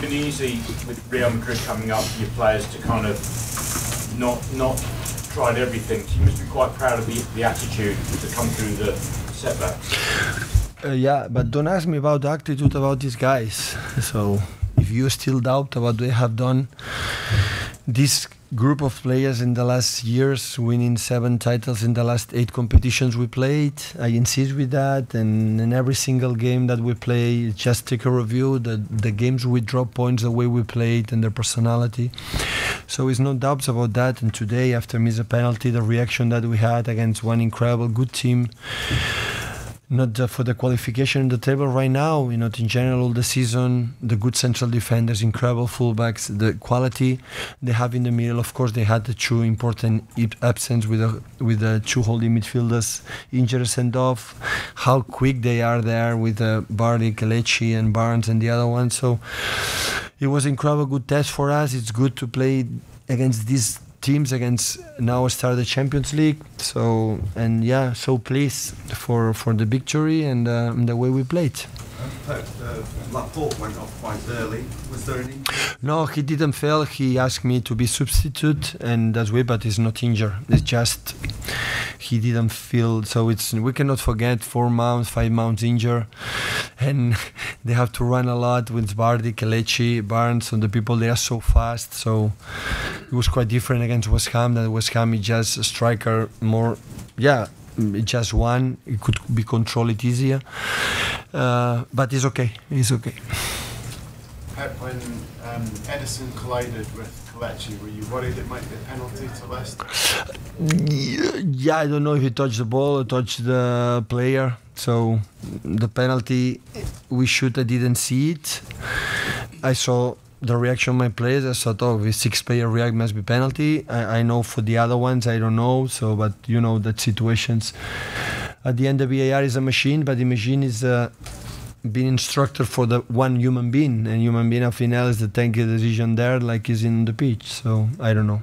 have been easy with Real Madrid coming up for your players to kind of not not tried everything. So you must be quite proud of the, the attitude to come through the setbacks. Uh, yeah, but don't ask me about the attitude about these guys. So if you still doubt about what they have done, this group of players in the last years, winning seven titles in the last eight competitions we played. I insist with that, and in every single game that we play, just take a review the the games we drop points, the way we played, and their personality. So it's no doubts about that. And today, after miss a penalty, the reaction that we had against one incredible good team not for the qualification in the table right now, you know, in general, the season, the good central defenders, incredible fullbacks, the quality they have in the middle. Of course, they had the two important absence with the with the two holding midfielders injured and off. How quick they are there with uh, Vardy, Kelechi, and Barnes, and the other one. So it was incredible good test for us. It's good to play against these teams against now start the Champions League. So and yeah, so pleased for for the victory and, uh, the way we played. Laporte went off quite early. Was there any? No, he didn't fail. He asked me to be substitute, and that's way. But he's not injured. It's just he didn't feel. So it's we cannot forget four months, five months injured, and they have to run a lot with Vardy, Kelechi, Barnes, and the people they are so fast. So it was quite different against West Ham. That West Ham is just a striker more. Yeah, just one. It could be controlled easier. Uh, but it's okay. It's okay. When um, Ederson collided with Kelechi, were you worried it might be a penalty to Leicester? Yeah, I don't know if he touched the ball or touched the player. So the penalty, we should. I didn't see it. I saw the reaction of my players, I thought, oh, if six player react must be penalty. I, I know for the other ones, I don't know. So, but you know that situations. At the end, the VAR is a machine, but the machine is uh, being instructor for the one human being, and human being of final is the take decision there, like is in the pitch. So I don't know.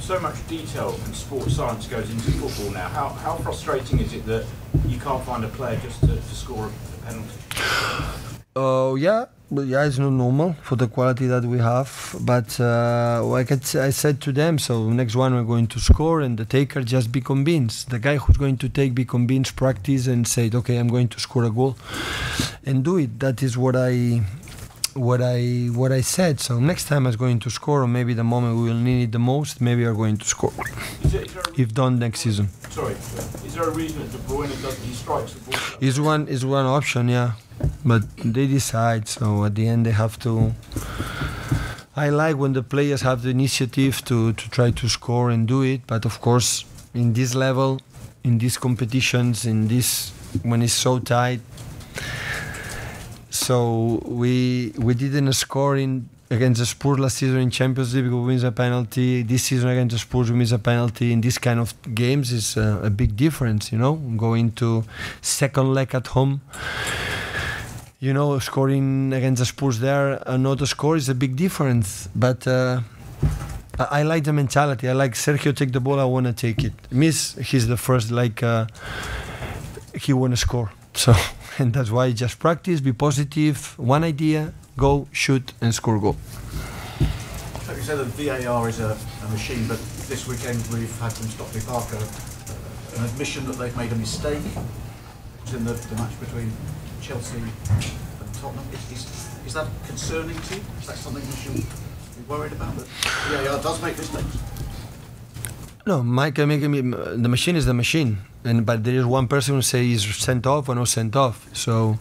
So much detail and sports science goes into football now. How, how frustrating is it that you can't find a player just to, to score a penalty? Oh uh, yeah, but yeah, it's not normal for the quality that we have. But uh, like I said to them, so next one we're going to score, and the taker just be convinced. The guy who's going to take be convinced, practice, and say, okay, I'm going to score a goal, and do it. That is what I what I what I said. So next time I'm going to score, or maybe the moment we will need it the most, maybe we're going to score. Is it, is if done next season. Sorry, is there a reason that De Bruyne does he strikes the ball? Is one is one option, yeah but they decide. So at the end, they have to. I like when the players have the initiative to, to try to score and do it, but of course, in this level, in these competitions, in this when it's so tight. So we we didn't score in against the Spurs last season in Champions League we miss a penalty. This season against the Spurs we miss a penalty. In this kind of games is a, a big difference, you know. Going to second leg at home you know, scoring against the Spurs there and not a score is a big difference. But uh, I, like the mentality. I like Sergio take the ball. I want to take it. Miss, he's the first. Like uh, he want to score. So and that's why just practice, be positive. One idea, go shoot and score goal. Like you said, the VAR is a, a machine, but this weekend we've had from Stockley Parker uh, an admission that they've made a mistake. It in the, the match between Chelsea and Tottenham. Is, is, is that concerning to you? Is that something we should be worried about? That VAR does make mistakes. No, Mike, I make the machine is the machine, and but there is one person who say is sent off or not sent off. So,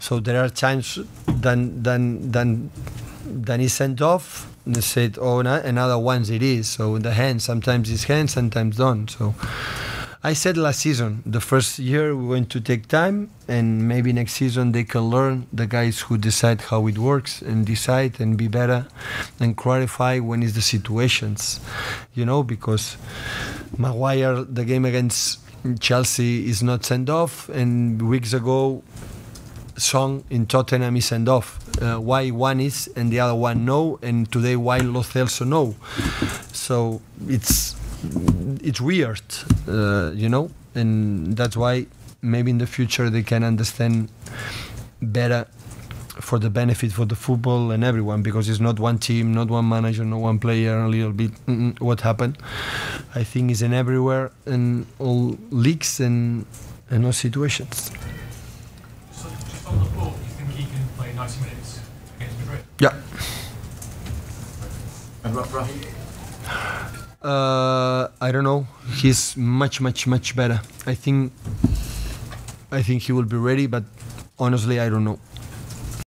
so there are times then then then then he's sent off. And they said, oh, another ones it is. So the hand sometimes it's hand, sometimes don't. So I said last season, the first year we're going to take time, and maybe next season they can learn the guys who decide how it works and decide and be better and clarify when is the situations, you know, because Maguire, the game against Chelsea is not sent off, and weeks ago, Son in Tottenham is sent off. Uh, why one is and the other one no, and today why Lo no. So it's it's weird, uh, you know, and that's why maybe in the future they can understand better for the benefit for the football and everyone because it's not one team, not one manager, not one player. A little bit mm, what happened. I think it's in everywhere in all leagues and and all situations. So just on the ball, do you think he can play 90 minutes against Madrid? Yeah. And Ra- Raheem, Uh, I don't know. He's much, much, much better. I think. I think he will be ready, but honestly, I don't know.